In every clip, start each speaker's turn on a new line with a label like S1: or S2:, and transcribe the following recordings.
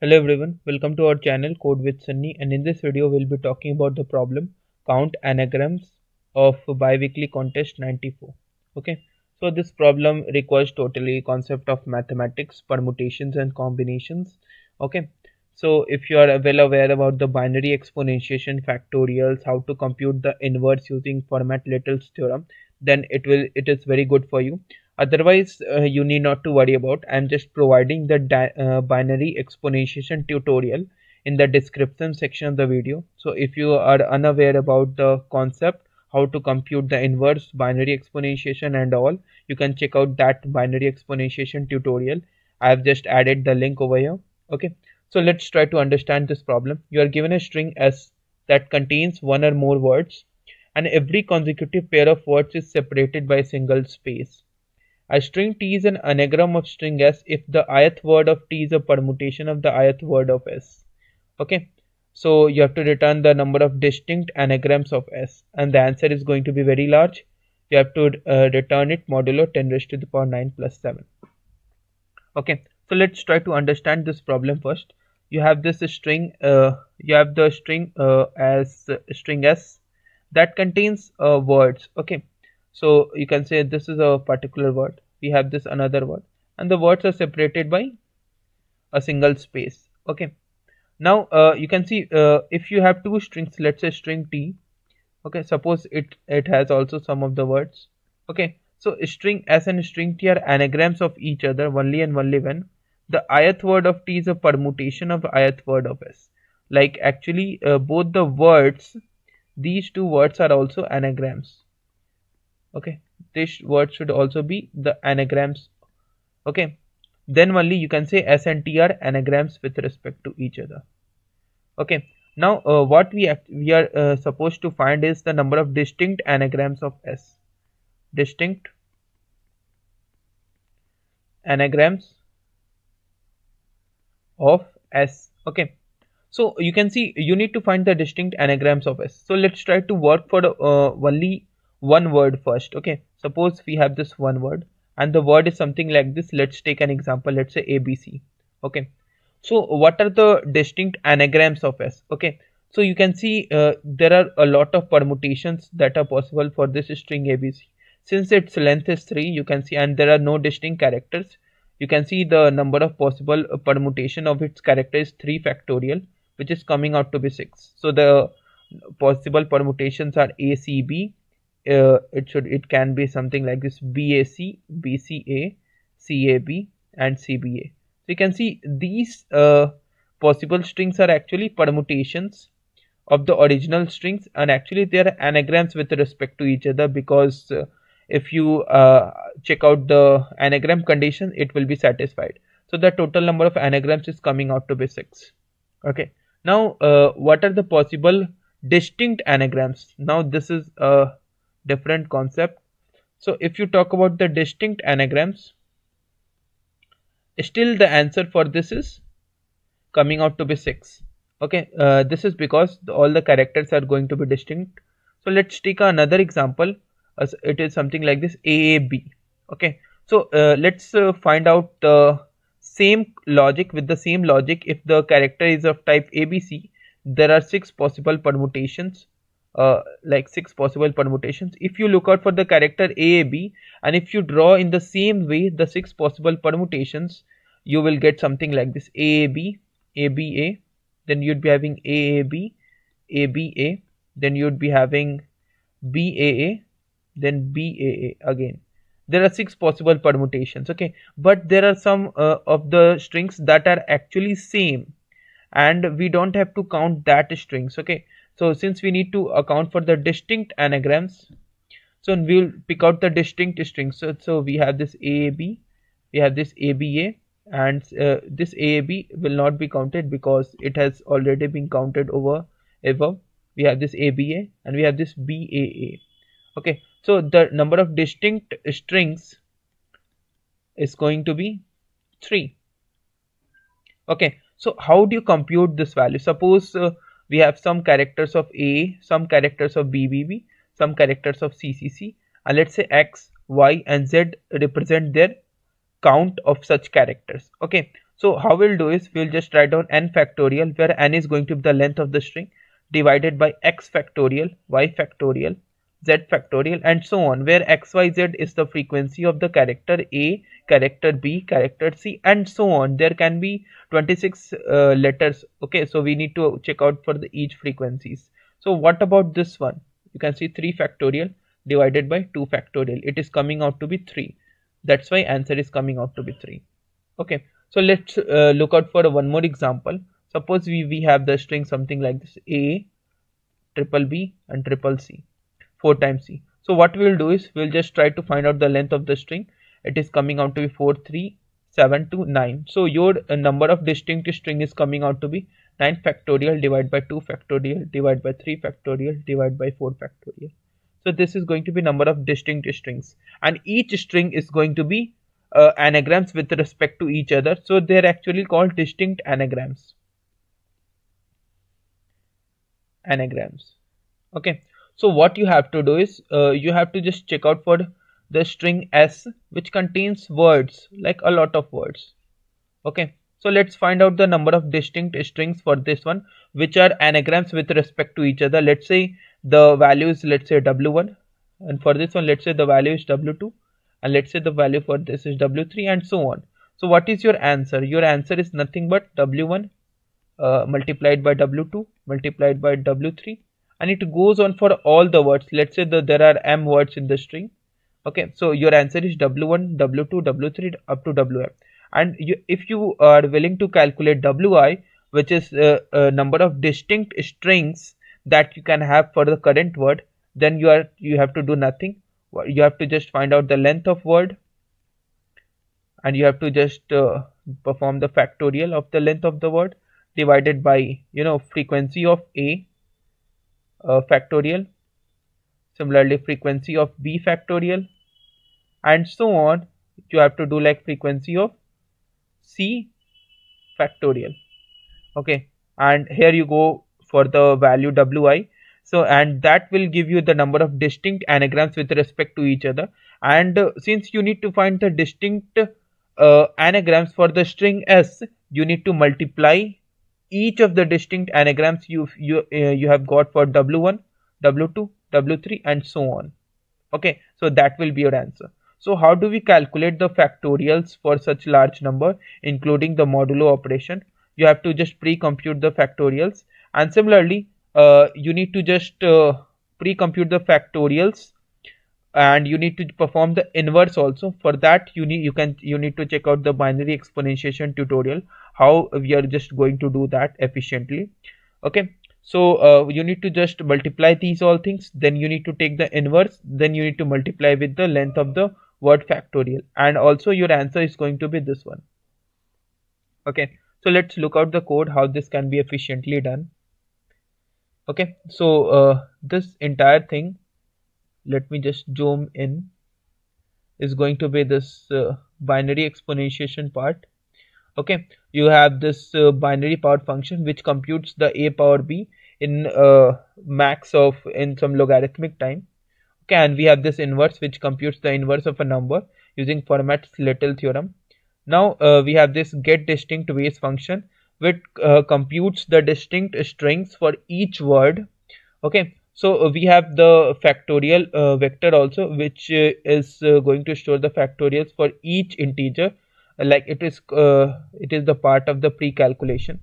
S1: Hello everyone, welcome to our channel Code with Sunny and in this video we'll be talking about the problem count anagrams of biweekly contest 94. Okay, so this problem requires totally concept of mathematics, permutations and combinations. Okay, so if you are well aware about the binary exponentiation factorials, how to compute the inverse using Fermat-Little's theorem, then it will it is very good for you otherwise uh, you need not to worry about. I'm just providing the uh, binary exponentiation tutorial in the description section of the video. So if you are unaware about the concept how to compute the inverse binary exponentiation and all you can check out that binary exponentiation tutorial. I have just added the link over here. Okay. So let's try to understand this problem. You are given a string s that contains one or more words and every consecutive pair of words is separated by a single space a string T is an anagram of string S if the ith word of T is a permutation of the ith word of S. Okay. So you have to return the number of distinct anagrams of S and the answer is going to be very large. You have to uh, return it modulo 10 raised to the power 9 plus 7. Okay. So let's try to understand this problem first. You have this string, uh, you have the string uh, as string S that contains uh, words. Okay so you can say this is a particular word. We have this another word. And the words are separated by a single space. Okay. Now uh, you can see uh, if you have two strings let's say string t okay suppose it it has also some of the words. Okay. So string s and string t are anagrams of each other only and only when the ith word of t is a permutation of the ith word of s. Like actually uh, both the words these two words are also anagrams okay. This word should also be the anagrams. Okay. Then only you can say s and t are anagrams with respect to each other. Okay. Now uh, what we we are uh, supposed to find is the number of distinct anagrams of s. Distinct anagrams of s. Okay. So you can see you need to find the distinct anagrams of s. So let's try to work for uh, only one word first okay? Suppose we have this one word and the word is something like this let's take an example let's say abc okay? So what are the distinct anagrams of s okay? So you can see uh, there are a lot of permutations that are possible for this string abc since its length is 3 you can see and there are no distinct characters you can see the number of possible permutation of its character is 3 factorial which is coming out to be 6 so the possible permutations are acb uh, it should it can be something like this BAC, BCA, CAB and CBA. So you can see these uh, possible strings are actually permutations of the original strings and actually they are anagrams with respect to each other because uh, if you uh, check out the anagram condition it will be satisfied. So the total number of anagrams is coming out to be 6. Okay. Now uh, what are the possible distinct anagrams? Now this is a different concept. So if you talk about the distinct anagrams still the answer for this is coming out to be 6 okay uh, this is because the, all the characters are going to be distinct. So let's take another example. As it is something like this aab okay so uh, let's uh, find out the same logic with the same logic if the character is of type abc there are six possible permutations uh, like six possible permutations. If you look out for the character AAB and if you draw in the same way the six possible permutations you will get something like this. AAB ABA then you'd be having AAB ABA then you'd be having BAA then BAA again. There are six possible permutations okay? But there are some uh, of the strings that are actually same. And we don't have to count that strings okay so since we need to account for the distinct anagrams so we'll pick out the distinct strings. So, so we have this aab we have this aba and uh, this aab will not be counted because it has already been counted over above. We have this aba and we have this baa okay so the number of distinct strings is going to be 3 okay so how do you compute this value? Suppose uh, we have some characters of A, some characters of BBB, some characters of CCC and let's say X, Y and Z represent their count of such characters. Okay, so how we'll do is we'll just write down n factorial where n is going to be the length of the string divided by x factorial y factorial z factorial and so on where xyz is the frequency of the character a character b character c and so on. There can be 26 uh, letters. Okay so we need to check out for the each frequencies. So what about this one? You can see 3 factorial divided by 2 factorial. It is coming out to be 3 that's why answer is coming out to be 3 okay so let's uh, look out for one more example. Suppose we, we have the string something like this a triple b and triple c 4 times c. So what we will do is we'll just try to find out the length of the string. It is coming out to be 4 3 7 to 9 so your uh, number of distinct string is coming out to be 9 factorial divided by 2 factorial divided by 3 factorial divided by 4 factorial. So this is going to be number of distinct strings. And each string is going to be uh, anagrams with respect to each other. So they're actually called distinct anagrams. Anagrams. Okay so what you have to do is uh, you have to just check out for the string s which contains words like a lot of words. Okay. So let's find out the number of distinct strings for this one which are anagrams with respect to each other. Let's say the value is let's say w1 and for this one let's say the value is w2 and let's say the value for this is w3 and so on. So what is your answer? Your answer is nothing but w1 uh, multiplied by w2 multiplied by w3 and it goes on for all the words. Let's say that there are m words in the string. Okay so your answer is w1 w2 w3 up to wm and you, if you are willing to calculate wi which is uh, a number of distinct strings that you can have for the current word then you are you have to do nothing. You have to just find out the length of word. And you have to just uh, perform the factorial of the length of the word divided by you know frequency of a uh, factorial similarly frequency of b factorial and so on. You have to do like frequency of c factorial. Okay and here you go for the value wi so and that will give you the number of distinct anagrams with respect to each other. And uh, since you need to find the distinct uh, anagrams for the string s you need to multiply each of the distinct anagrams you you uh, you have got for w1 w2 w3 and so on. Okay so that will be your answer. So how do we calculate the factorials for such large number including the modulo operation? You have to just pre-compute the factorials. And similarly uh, you need to just uh, pre-compute the factorials and you need to perform the inverse also. For that you need you can you need to check out the binary exponentiation tutorial how we are just going to do that efficiently. Okay so uh, you need to just multiply these all things then you need to take the inverse then you need to multiply with the length of the word factorial and also your answer is going to be this one. Okay so let's look out the code how this can be efficiently done. Okay so uh, this entire thing let me just zoom in is going to be this uh, binary exponentiation part okay. You have this uh, binary part function which computes the a power b in uh, max of in some logarithmic time. Okay. And we have this inverse which computes the inverse of a number using Fermat's Little theorem. Now uh, we have this get distinct ways function which uh, computes the distinct strings for each word. Okay. So uh, we have the factorial uh, vector also which uh, is going to store the factorials for each integer like it is uh, it is the part of the pre-calculation.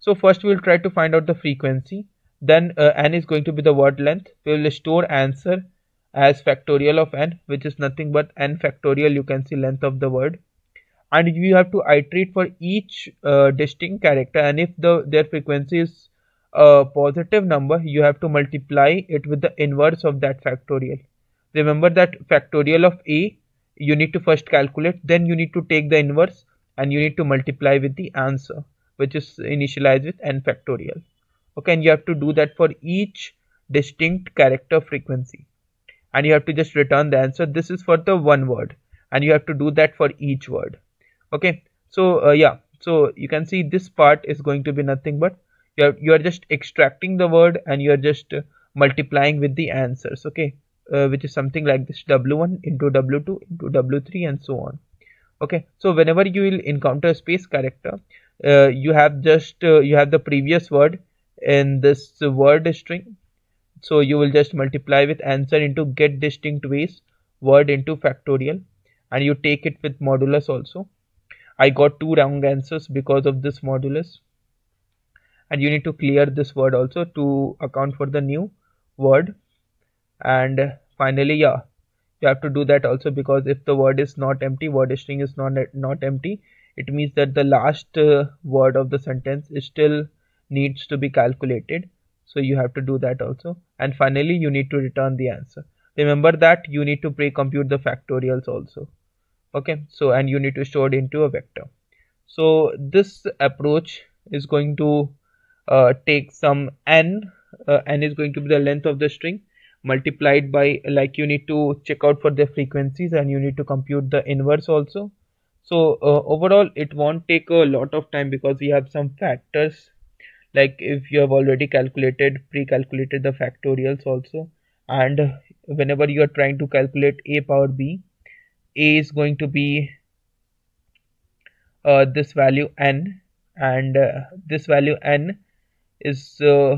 S1: So first we will try to find out the frequency. Then n is going to be the word length. We will store answer as factorial of n which is nothing but n factorial. You can see length of the word. And you have to iterate for each uh, distinct character. And if the their frequency is a positive number you have to multiply it with the inverse of that factorial. Remember that factorial of a you need to first calculate then you need to take the inverse and you need to multiply with the answer which is initialized with n factorial. Okay and you have to do that for each distinct character frequency. And you have to just return the answer. This is for the one word. And you have to do that for each word. Okay so uh, yeah. So you can see this part is going to be nothing but you are, you are just extracting the word and you are just uh, multiplying with the answers. Okay uh, which is something like this w1 into w2 into w3 and so on. Okay so whenever you will encounter a space character uh, you have just uh, you have the previous word in this word string. So you will just multiply with answer into get distinct ways word into factorial and you take it with modulus also. I got two wrong answers because of this modulus. And you need to clear this word also to account for the new word and finally yeah you have to do that also because if the word is not empty word string is not not empty it means that the last uh, word of the sentence still needs to be calculated. So you have to do that also. And finally you need to return the answer. Remember that you need to pre-compute the factorials also. Okay? So and you need to store it into a vector. So this approach is going to uh, take some n uh, n is going to be the length of the string multiplied by like you need to check out for the frequencies and you need to compute the inverse also. So uh, overall it won't take a lot of time because we have some factors. Like if you have already calculated pre-calculated the factorials also and whenever you are trying to calculate a power b a is going to be uh, this value n and uh, this value n is uh,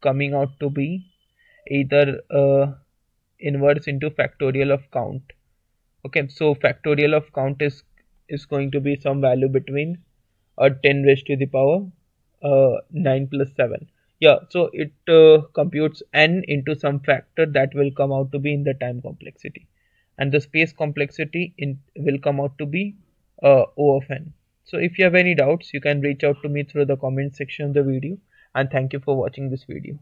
S1: coming out to be either uh, inverse into factorial of count. Okay so factorial of count is is going to be some value between uh, 10 raised to the power uh, 9 plus 7 yeah so it uh, computes n into some factor that will come out to be in the time complexity. And the space complexity in will come out to be uh, o of n. So if you have any doubts you can reach out to me through the comment section of the video. And thank you for watching this video